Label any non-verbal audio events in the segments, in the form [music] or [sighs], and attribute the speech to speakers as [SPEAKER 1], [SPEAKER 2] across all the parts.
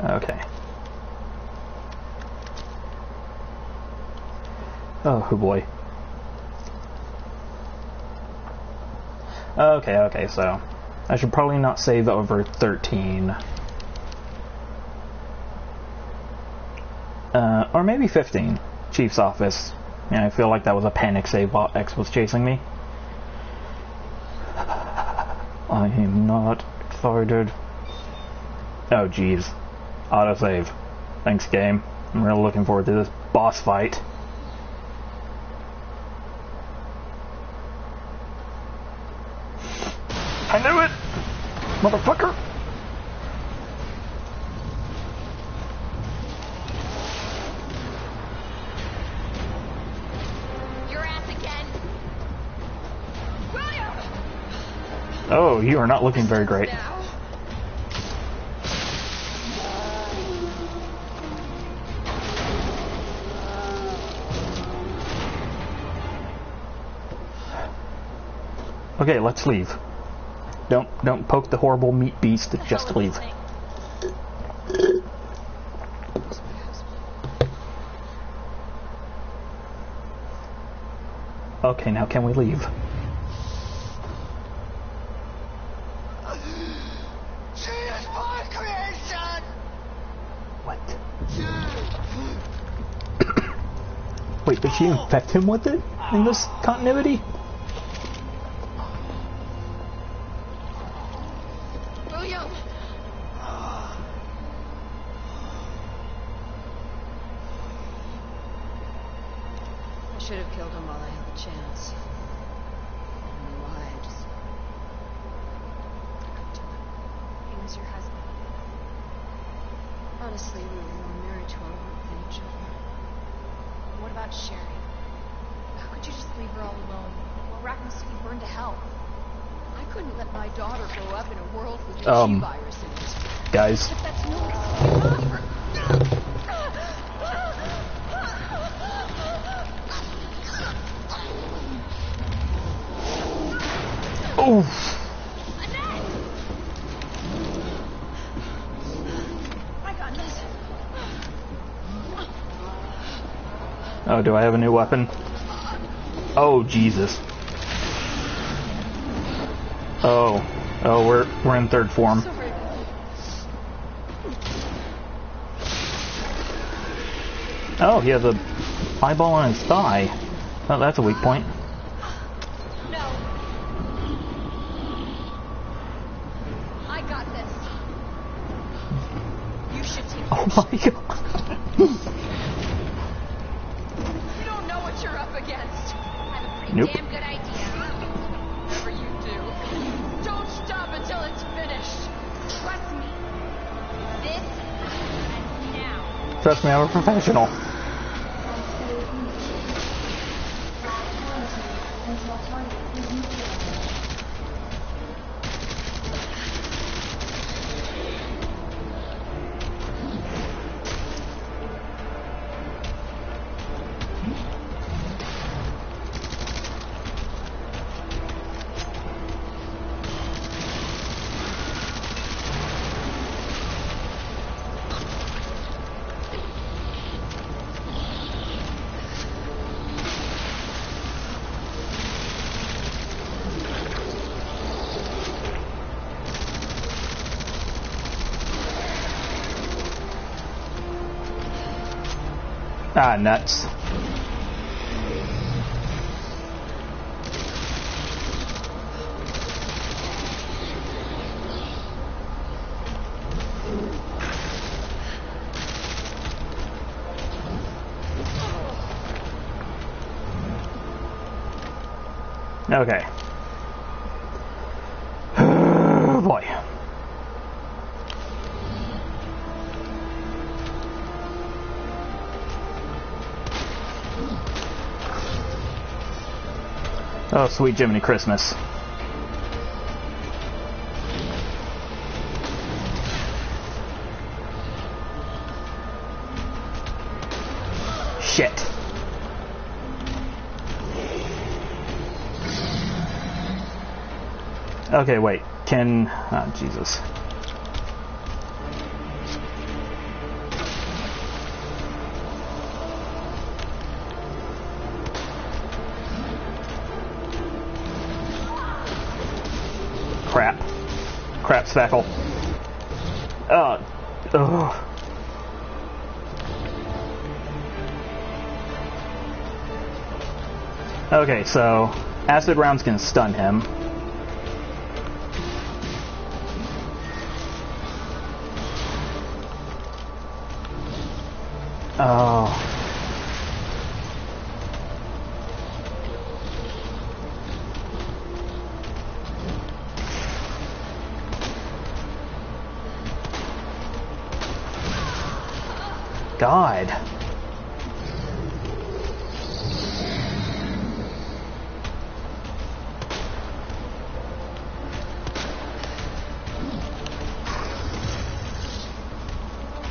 [SPEAKER 1] Okay. Oh, boy. Okay, okay, so I should probably not save over 13. Uh, or maybe 15. Chief's office. Yeah, I feel like that was a panic save while X was chasing me. [sighs] I am not excited. Oh, jeez. Autosave. Thanks, game. I'm really looking forward to this boss fight. I knew it! Motherfucker!
[SPEAKER 2] Your ass again. William!
[SPEAKER 1] Oh, you are not looking very great. Okay, let's leave. Don't don't poke the horrible meat beast. Just leave. Okay, now can we leave?
[SPEAKER 3] She is my creation!
[SPEAKER 1] What? [coughs] Wait, did she infect him with it in this continuity?
[SPEAKER 4] Should have killed him while I had the chance. I don't know why, I just... I couldn't do it.
[SPEAKER 2] He was your husband.
[SPEAKER 4] Honestly, we were more married to our work than each other.
[SPEAKER 2] What about Sherry? How could you just leave her all alone? Well, Raccoon City burned to hell.
[SPEAKER 4] I couldn't let my daughter grow up in a world with the
[SPEAKER 1] Um.
[SPEAKER 4] G-virus in it.
[SPEAKER 1] Guys,
[SPEAKER 2] But that's no this.
[SPEAKER 1] Oh, do I have a new weapon? Oh, Jesus. Oh, oh, we're we're in third form. Oh, he has a eyeball on his thigh. Oh, that's a weak point.
[SPEAKER 2] No. I got this. You should take
[SPEAKER 1] Oh my god.
[SPEAKER 2] You don't know what you're up against. I have a pretty
[SPEAKER 1] Nope.
[SPEAKER 2] damn good idea. Whatever you do, don't stop until it's finished. Trust me. This and now.
[SPEAKER 1] Trust me, I'm a professional. Ah, nuts. Okay. Oh, sweet Jiminy Christmas. Shit. Okay, wait. Can... Oh, Jesus. Crap, Speckle. Uh, ugh. Okay, so acid rounds can stun him. God.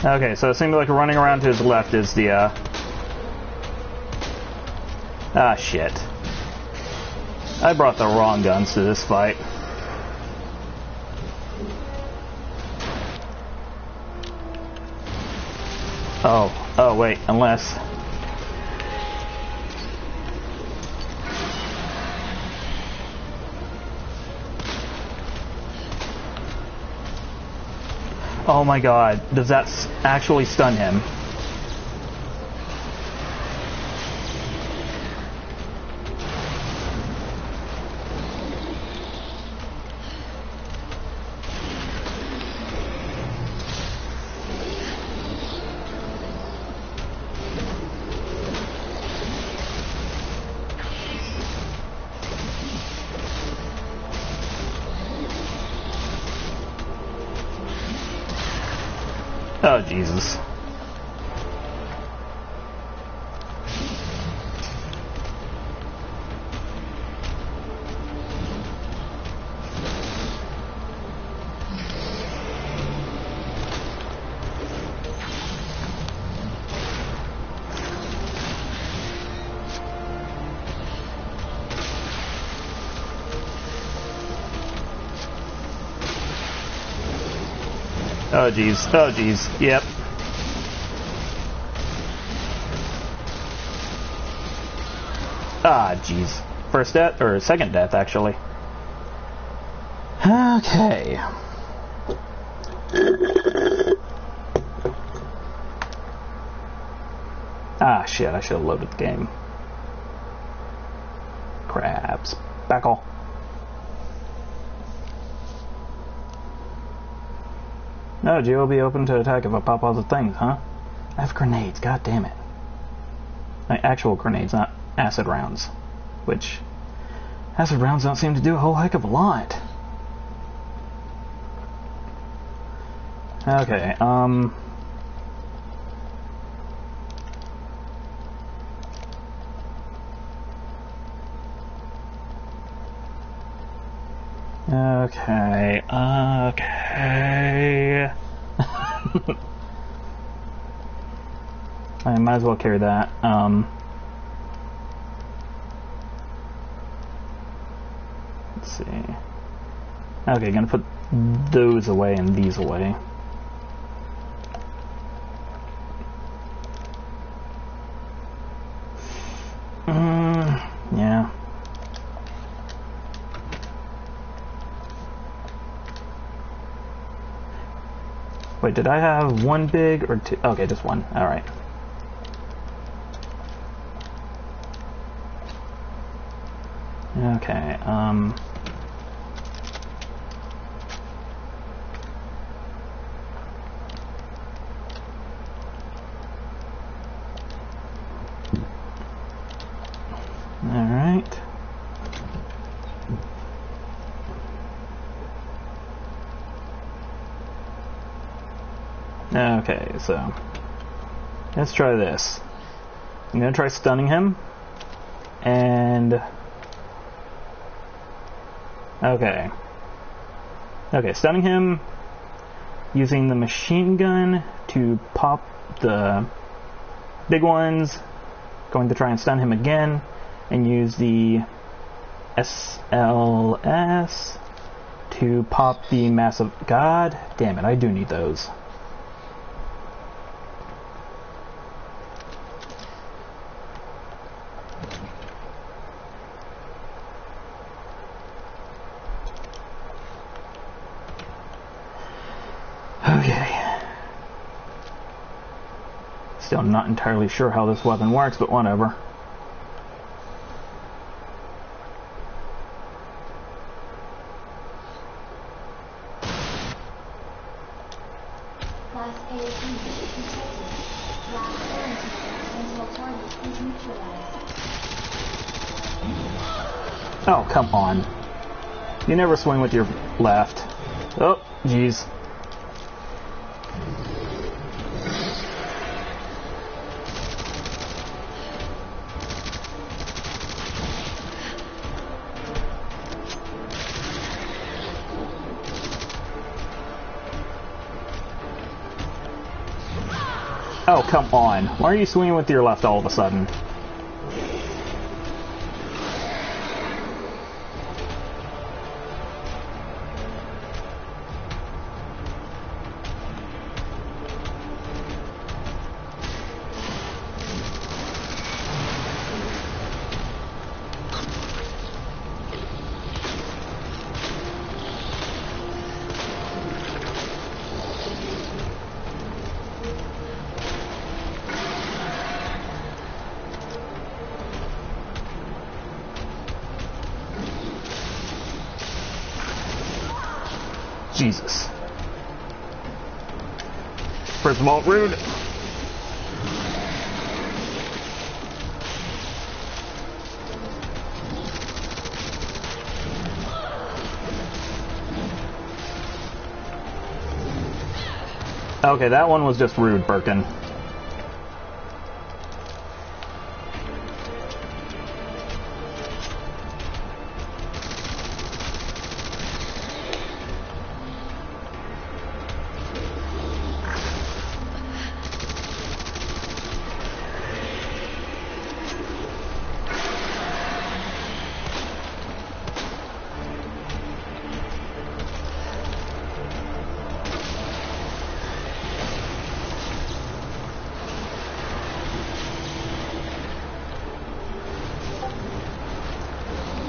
[SPEAKER 1] Okay, so it seems like running around to his left is the, uh... Ah, shit. I brought the wrong guns to this fight. Oh, oh wait, unless... Oh my god, does that actually stun him? Oh, Jesus. Oh jeez. Oh jeez. Yep. Ah jeez. First death or second death actually. Okay. Ah shit, I should have loaded the game. Crabs. Back all. No, be open to attack if I pop all the things, huh? I have grenades, god damn it. Like actual grenades, not acid rounds. Which, acid rounds don't seem to do a whole heck of a lot. Okay, um... Okay, okay. I might as well carry that. Um, let's see. Okay, gonna put those away and these away. Mm, yeah. Wait, did I have one big or two? Okay, just one. Alright. Okay, um... Alright. Okay, so let's try this. I'm gonna try stunning him, and okay, okay, stunning him using the machine gun to pop the big ones. Going to try and stun him again, and use the SLS to pop the massive. God damn it! I do need those. Okay. Still not entirely sure how this weapon works, but whatever.
[SPEAKER 5] Class A detected. Last quarantine until target is neutralized.
[SPEAKER 1] Oh, come on. You never swing with your left. Oh, jeez. Come on. Why are you swinging with your left all of a sudden? Jesus. First of all, rude. Okay, that one was just rude, Birkin.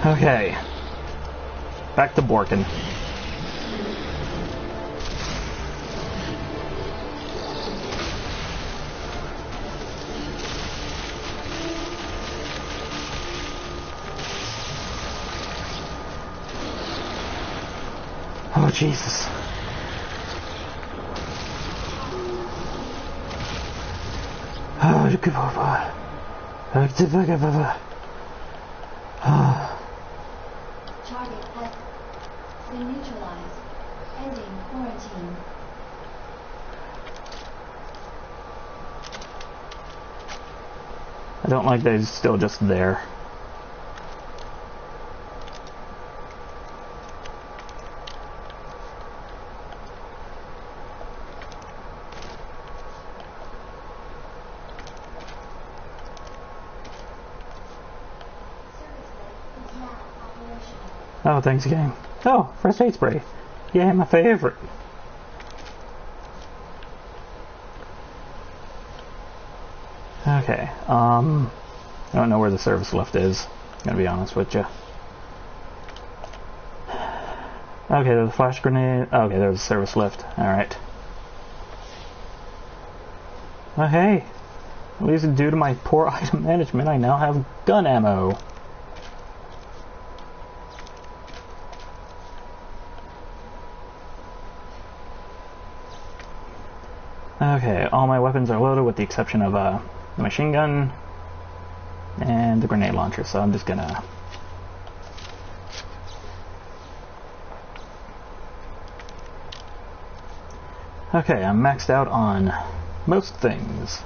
[SPEAKER 1] Okay. Back to Borkin. Oh, Jesus. Oh, good papa. Back to back papa.
[SPEAKER 5] Target has Ending quarantine.
[SPEAKER 1] I don't like that he's still just there.
[SPEAKER 5] Service lift is now operational.
[SPEAKER 1] Oh, thanks game. Oh, first aid spray. Yeah, my favorite. Okay, um, I don't know where the service lift is. I'm Gonna be honest with you. Okay, there's a flash grenade. Okay, there's a service lift. Alright. Oh, hey. At least due to my poor [laughs] item management, I now have gun ammo. Okay, all my weapons are loaded with the exception of uh, the machine gun and the grenade launcher, so I'm just gonna... Okay, I'm maxed out on most things.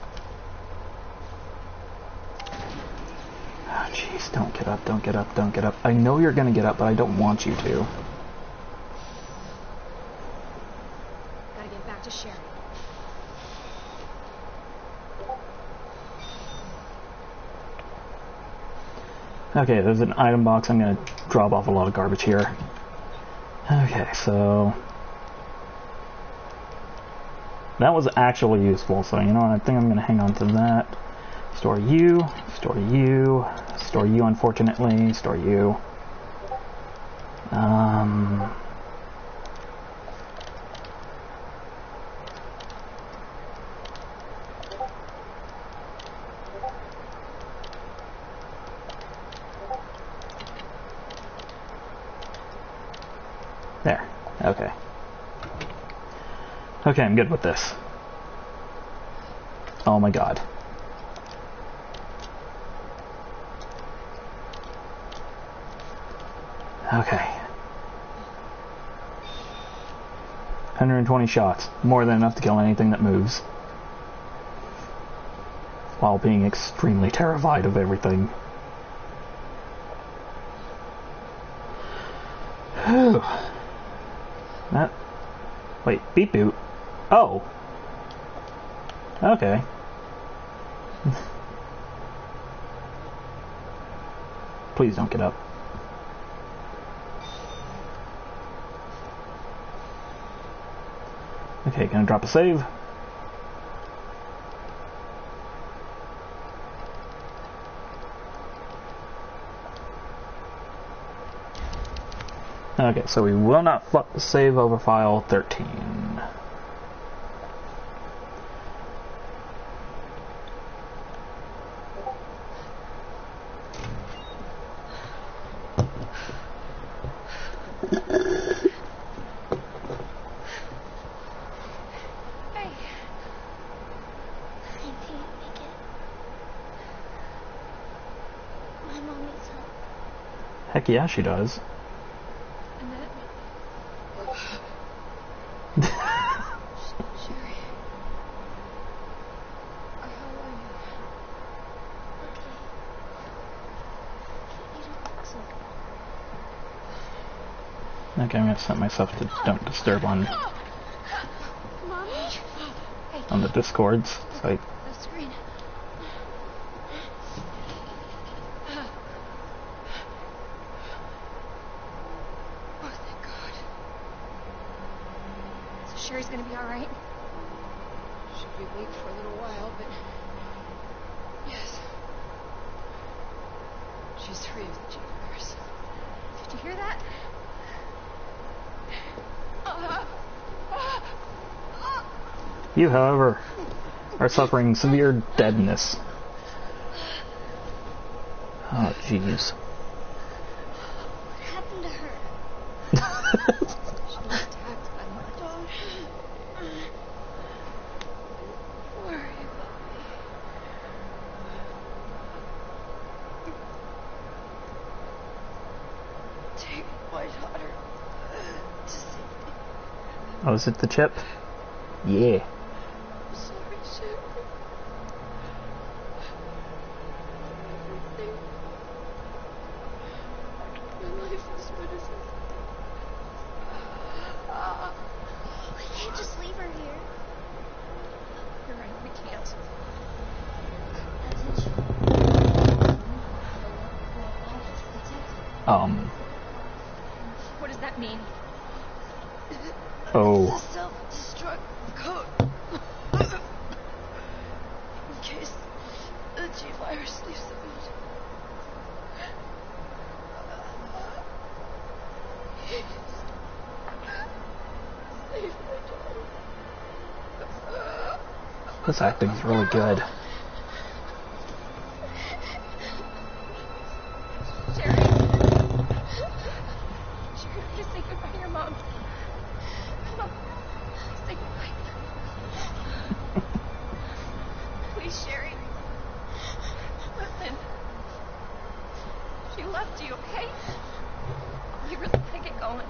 [SPEAKER 1] Oh, jeez, don't get up, don't get up, don't get up. I know you're gonna get up, but I don't want you to.
[SPEAKER 4] Gotta get back to Sherry.
[SPEAKER 1] Okay, there's an item box. I'm gonna drop off a lot of garbage here. Okay, so that was actually useful. So you know what? I think I'm gonna hang on to that. Store you, store you, store you. Unfortunately, store you. Um. There. Okay. Okay, I'm good with this. Oh my god. Okay. 120 shots. More than enough to kill anything that moves. While being extremely terrified of everything. [sighs] That. Wait, beep boot. Okay. Please don't get up. Okay, gonna drop a save. Okay, so we will not flip the save over file 13.
[SPEAKER 2] Hey,
[SPEAKER 5] I can't make it. My mom needs help.
[SPEAKER 1] Heck yeah, she does.
[SPEAKER 5] Okay.
[SPEAKER 1] I'm gonna set myself to don't disturb on on the discords. So I,
[SPEAKER 2] the screen. Oh, thank God. So Sherry's gonna be alright?
[SPEAKER 4] She'll be weak for a little while, but yes. She's free of the G virus.
[SPEAKER 2] Did you hear that? Uh, uh, uh.
[SPEAKER 1] you, however, are suffering severe deadness. Oh, jeez.
[SPEAKER 5] What happened to her?
[SPEAKER 4] She attacked by my dog.
[SPEAKER 2] Worry about me.
[SPEAKER 4] Take my daughter to safety.
[SPEAKER 1] oh, is it the chip? Yeah.
[SPEAKER 4] I'm sorry, Sherry. Everything. My life is what is Ah.
[SPEAKER 5] We can't just leave her here.
[SPEAKER 2] You're right, we can't.
[SPEAKER 5] Attention.
[SPEAKER 1] Um.
[SPEAKER 2] What does that mean?
[SPEAKER 1] Oh.
[SPEAKER 4] Self-destruct code. In case the G virus leaves the building. Save my daughter.
[SPEAKER 1] This acting's really good.
[SPEAKER 2] Sherry. Sherry, please say goodbye to your mom. Come on. Say goodbye. Please, Sherry. Listen. She left you, okay? You really gotta get going.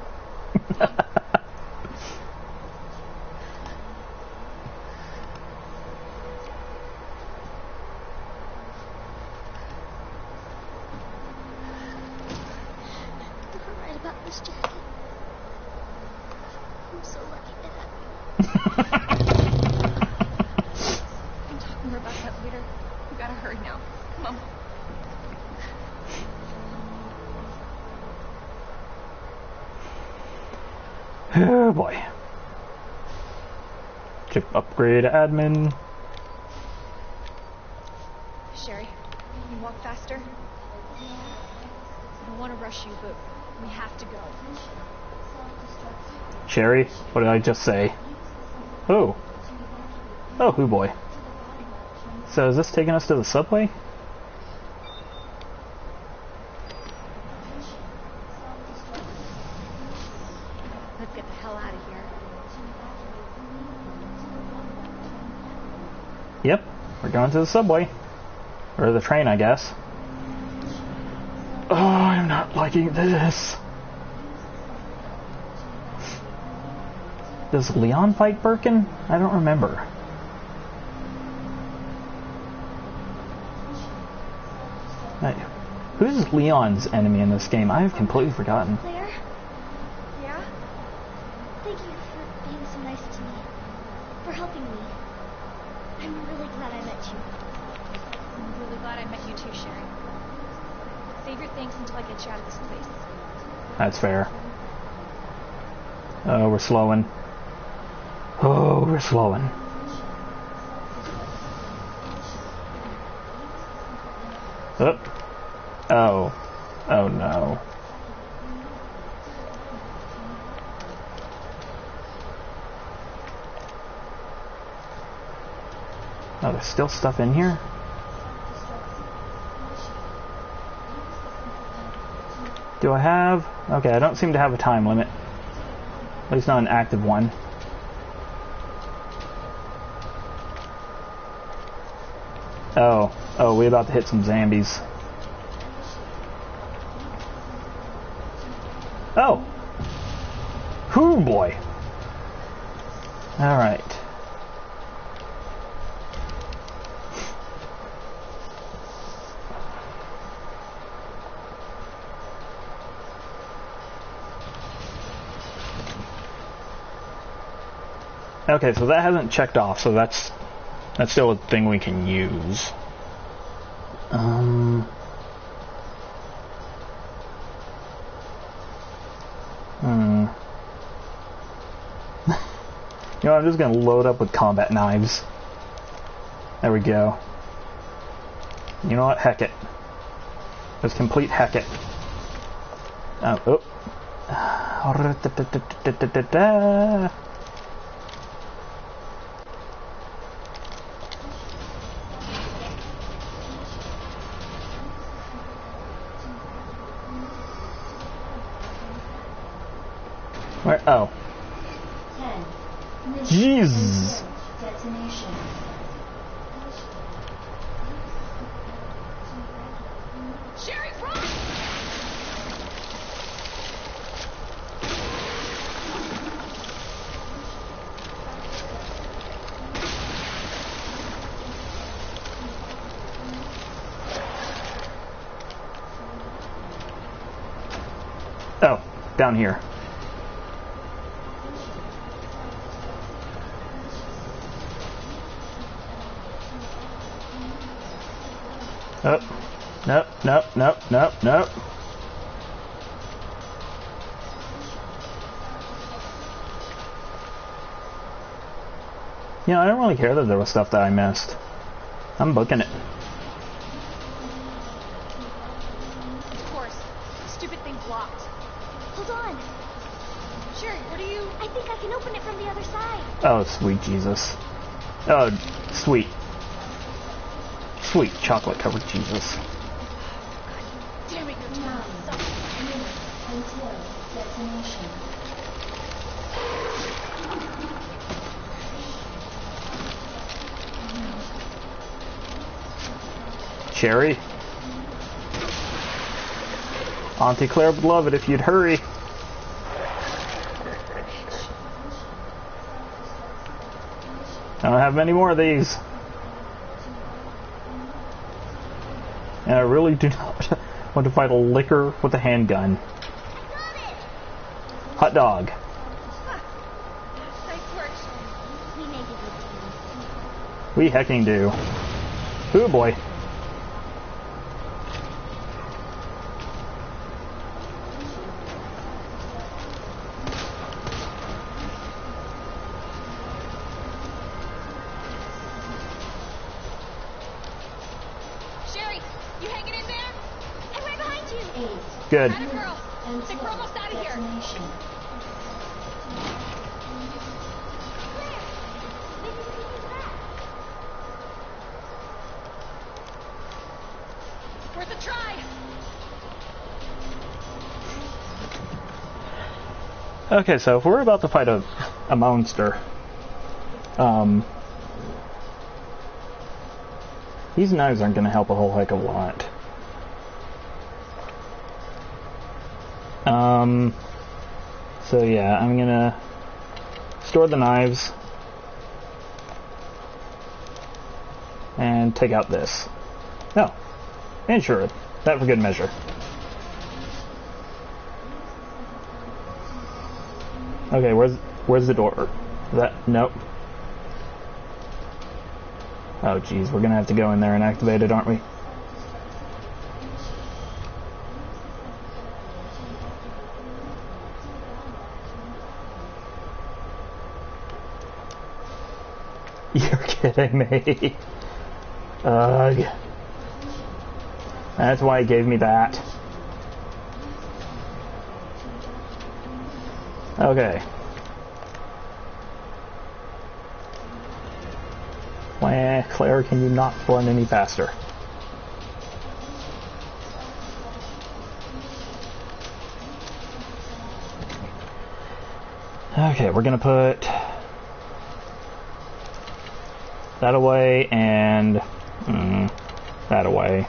[SPEAKER 5] You were right about this jacket. I'm so lucky to have you.
[SPEAKER 2] We can talk more about that later. We gotta hurry now. Come on.
[SPEAKER 1] Oh boy. Chip upgrade admin.
[SPEAKER 2] Sherry, can you walk faster? I don't want to rush you, but we have to go.
[SPEAKER 1] Sherry, what did I just say? Oh. Oh, hoo boy. So is this taking us to the subway?
[SPEAKER 2] Let's get the hell out of here.
[SPEAKER 5] Yep, we're going to the subway. Or the train, I guess. Oh, I'm not liking this. Does Leon fight Birkin? I don't remember. Hey, who's Leon's enemy in this game? I have completely forgotten.
[SPEAKER 6] Claire,
[SPEAKER 2] Yeah?
[SPEAKER 6] thank you for being so nice to me. For helping me. I'm really glad I met you.
[SPEAKER 2] I'm really glad I met you too, Sherry. Save your thanks until I get you out of this place.
[SPEAKER 5] That's fair. Oh, we're slowing. Oh, we're slowing. Oop. Oh. Oh no. Oh, there's still stuff in here? Do I have... Okay, I don't seem to have a time limit. At least not an active one. Oh. Oh, we about to hit some zombies. Oh! Whoo boy! Alright. Okay, so that hasn't checked off, so that's that's still a thing we can use. Um. Hmm. you know, I'm just gonna load up with combat knives. There we go. You know what? Heck it. Let's complete heck it. Oh, oh. Where? Oh.
[SPEAKER 6] 10.
[SPEAKER 5] Jeez.
[SPEAKER 6] Detonation.
[SPEAKER 2] Sherry, run!
[SPEAKER 5] Oh, down here. Nope. Nope, nope, nope, nope, nope. You know, I don't really care that there was stuff that I missed. I'm booking it.
[SPEAKER 2] Of course. Stupid thing blocked.
[SPEAKER 6] Hold on.
[SPEAKER 2] Sherry, what are you...
[SPEAKER 6] I think I can open it from the other side.
[SPEAKER 5] Oh, sweet Jesus. Oh, sweet. Sweet chocolate covered Jesus.
[SPEAKER 2] Damn it, you're
[SPEAKER 6] Nine.
[SPEAKER 2] suck.
[SPEAKER 6] Minutes until detonation.
[SPEAKER 5] Cherry. Auntie Claire would love it if you'd hurry. I don't have many more of these. And I really do [laughs] not want to fight a licker with a handgun. Hot dog.
[SPEAKER 6] We
[SPEAKER 5] hecking do. Ooh boy.
[SPEAKER 1] Okay, so if we're about to fight a, a monster, um, these knives aren't going to help a whole heck of a lot. Um, so yeah, I'm going to store the knives and take out this. No, and sure, that for good measure. Okay, where's where's the door? That nope. Oh geez, we're gonna have to go in there and activate it, aren't we? [laughs] You're kidding me. Ugh. That's why he gave me that. Okay. Wah, Claire, can you not run any faster? Okay, we're gonna put that away and mm, that away.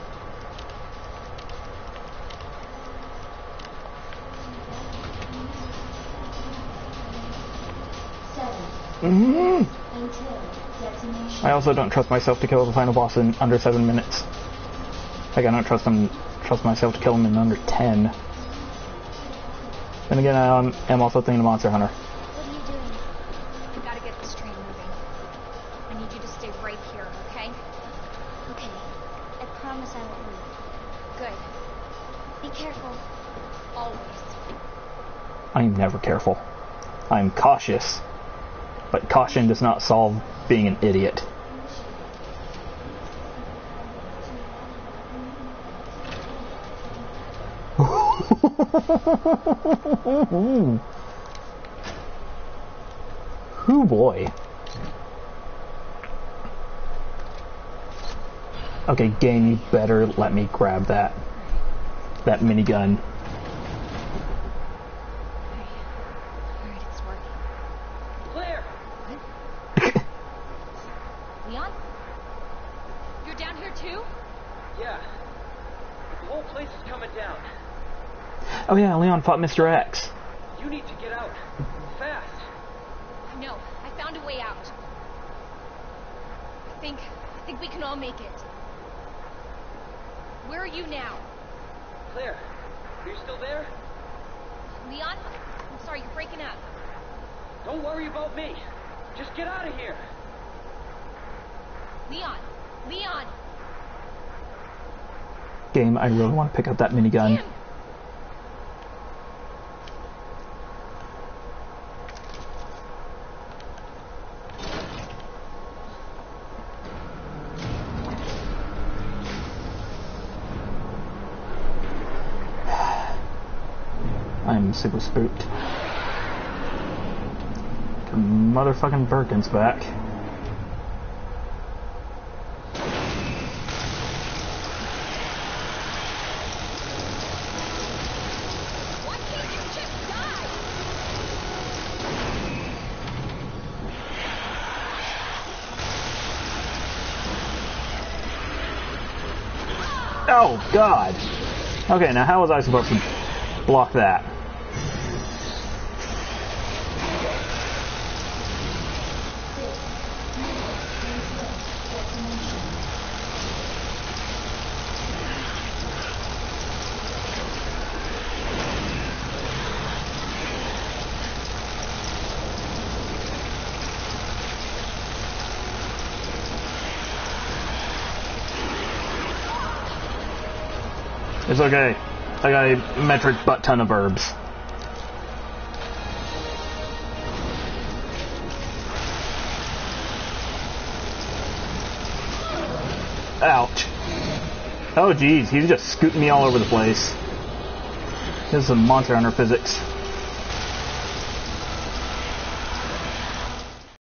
[SPEAKER 1] Mm. I also don't trust myself to kill the final boss in under seven minutes. Like I don't trust him, trust myself to kill him in under ten. Then again, I am, am also thinking of Monster Hunter.
[SPEAKER 5] What are you doing?
[SPEAKER 2] We gotta get this train moving. I need you to stay right here, okay?
[SPEAKER 5] Okay. I promise I won't move.
[SPEAKER 2] Good.
[SPEAKER 5] Be careful.
[SPEAKER 2] Always.
[SPEAKER 1] I'm never careful. I'm cautious. But caution does not solve being an idiot. [laughs] Who boy. Okay, game, you better let me grab that that minigun.
[SPEAKER 2] Alright, it's working.
[SPEAKER 3] Claire!
[SPEAKER 2] Leon? You're down here too?
[SPEAKER 3] Yeah. The whole place is coming down.
[SPEAKER 1] Oh yeah, Leon fought Mr. X.
[SPEAKER 3] You need to get out. Fast.
[SPEAKER 2] I know. I found a way out. I think I think we can all make it. Where are you now?
[SPEAKER 3] Claire, are you still there?
[SPEAKER 2] Leon? I'm sorry, you're breaking up.
[SPEAKER 3] Don't worry about me. Just get out of here.
[SPEAKER 2] Leon! Leon!
[SPEAKER 1] Game, I really want to pick up that minigun.
[SPEAKER 2] Damn!
[SPEAKER 1] I'm super spooked. Motherfucking Birkin's back. Oh god! Okay, now how was I supposed to block that? It's okay. I got a metric butt ton of herbs. Ouch. Oh geez, he's just scooting me all over the place. This is some Monster Hunter physics.